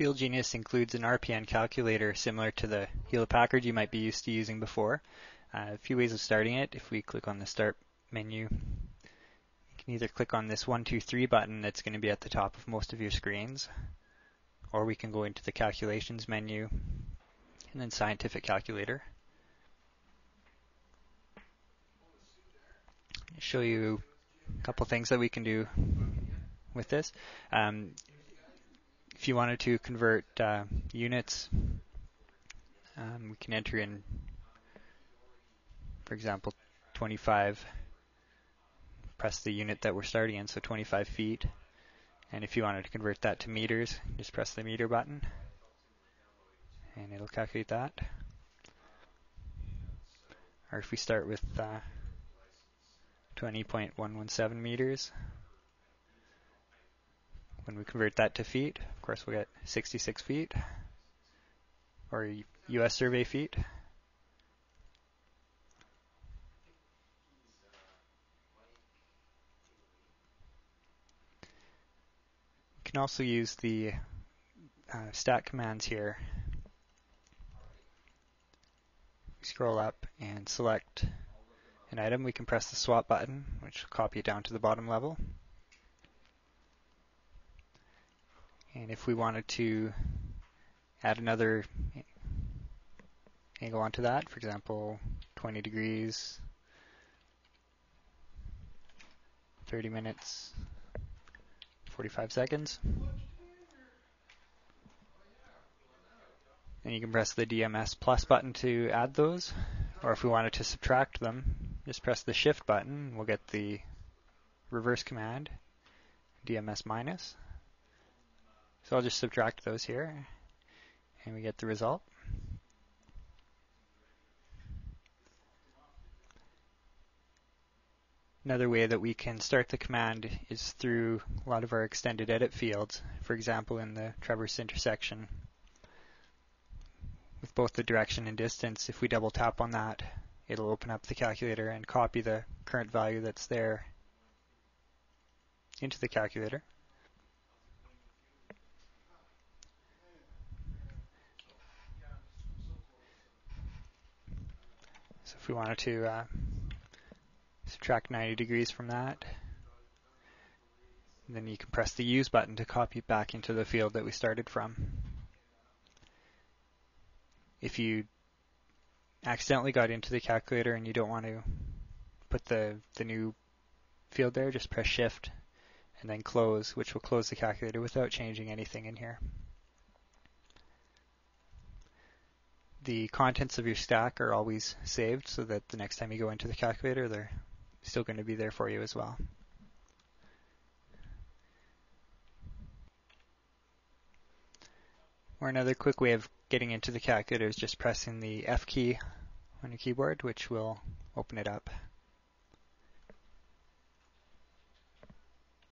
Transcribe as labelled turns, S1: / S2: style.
S1: FieldGenius includes an RPN calculator similar to the Hewlett Packard you might be used to using before. Uh, a few ways of starting it. If we click on the Start menu, you can either click on this 123 button that's going to be at the top of most of your screens, or we can go into the Calculations menu and then Scientific Calculator. Show you a couple things that we can do with this. Um, if you wanted to convert uh, units, um, we can enter in, for example, 25. Press the unit that we're starting in, so 25 feet. And if you wanted to convert that to meters, just press the meter button, and it'll calculate that. Or if we start with uh, 20.117 meters, when we convert that to feet, of course we'll get 66 feet, or US survey feet. You can also use the uh, stack commands here. We scroll up and select an item, we can press the swap button, which will copy it down to the bottom level. And if we wanted to add another angle onto that, for example, 20 degrees, 30 minutes, 45 seconds. And you can press the DMS plus button to add those, or if we wanted to subtract them, just press the shift button. We'll get the reverse command, DMS minus. So I'll just subtract those here, and we get the result. Another way that we can start the command is through a lot of our extended edit fields. For example, in the traverse intersection, with both the direction and distance, if we double tap on that, it'll open up the calculator and copy the current value that's there into the calculator. So if we wanted to uh, subtract 90 degrees from that, then you can press the use button to copy back into the field that we started from. If you accidentally got into the calculator and you don't want to put the, the new field there, just press shift and then close, which will close the calculator without changing anything in here. The contents of your stack are always saved so that the next time you go into the calculator, they're still going to be there for you as well. Or another quick way of getting into the calculator is just pressing the F key on your keyboard, which will open it up.